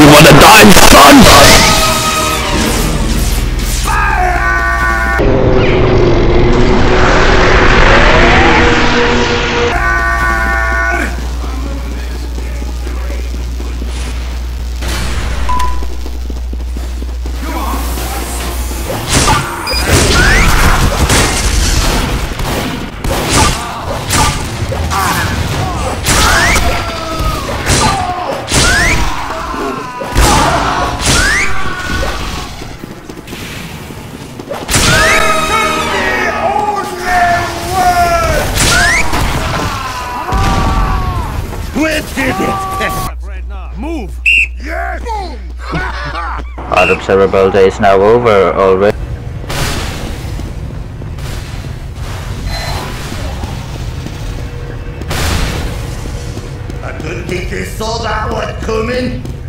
You wanna die, son? Did it! Move! Yes! Our observable day is now over already. I didn't think they saw that one coming!